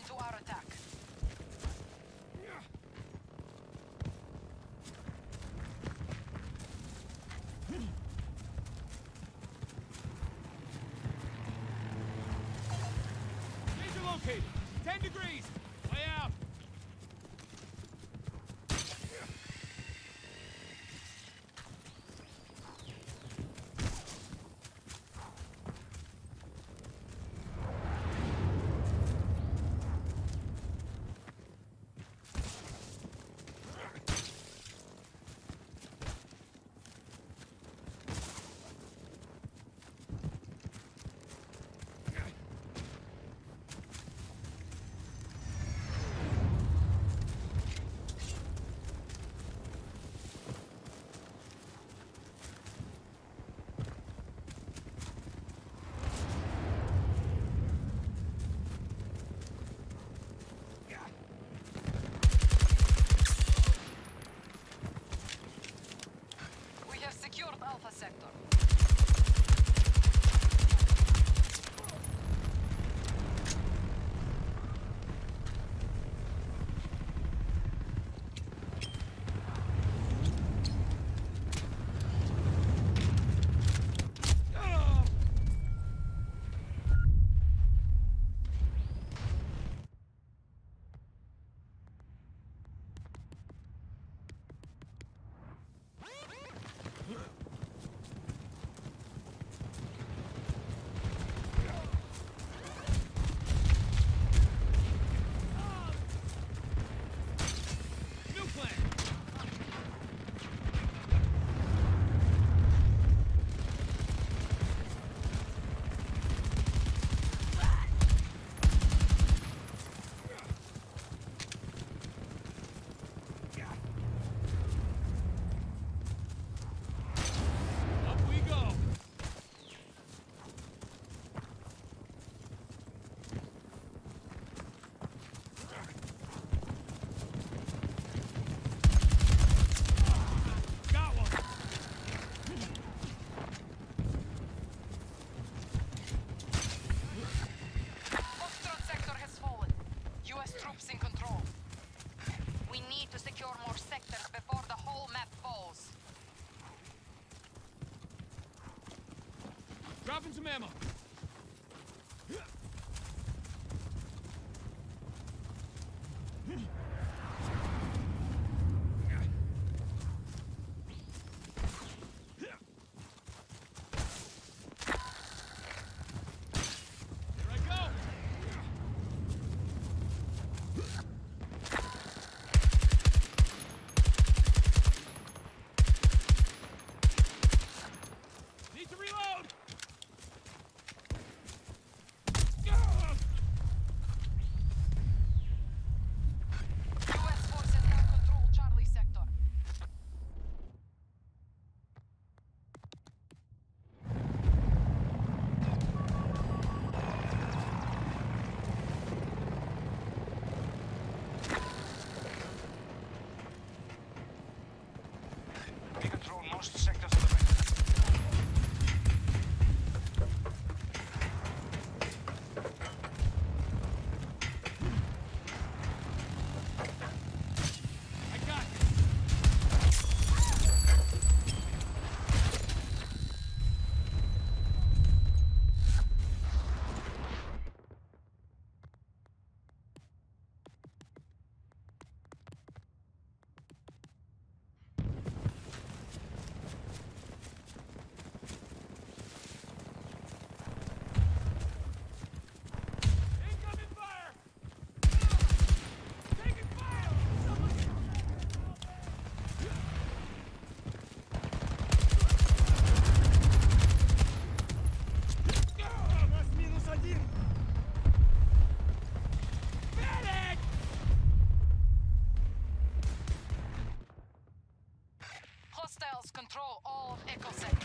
sector to our attack. Danger located! 10 degrees! Some control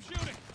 Keep shooting.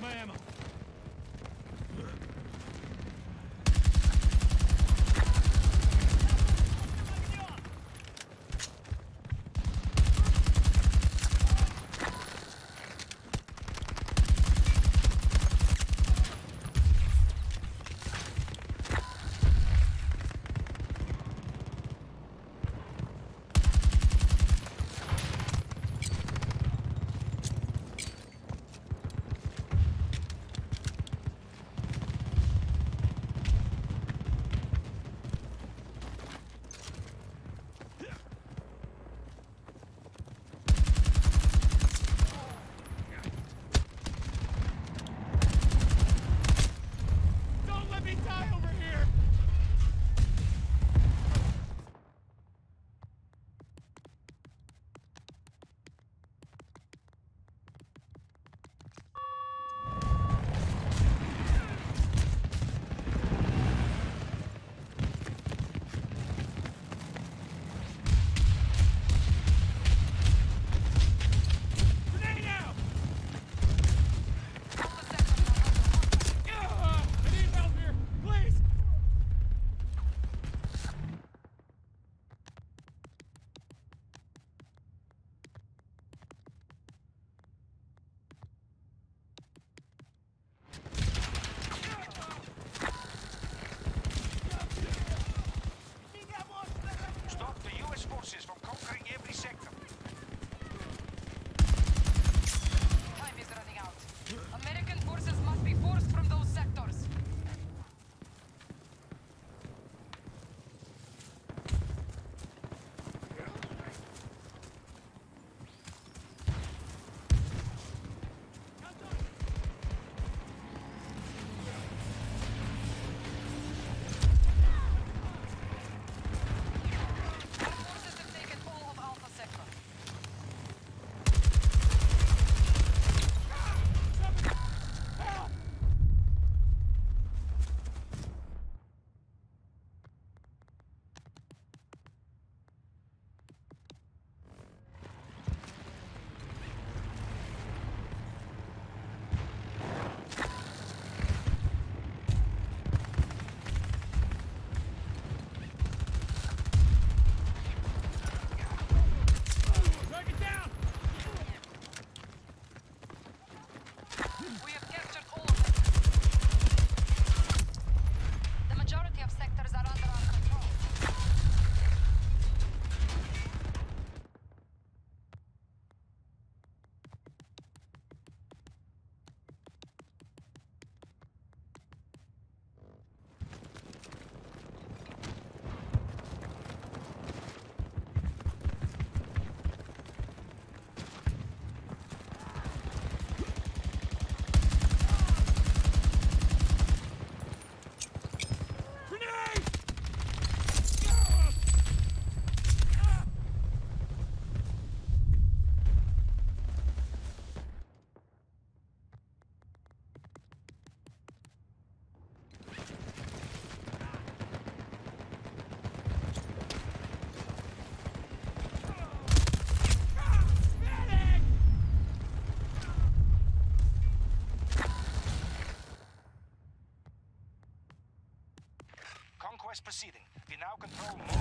my ammo. Control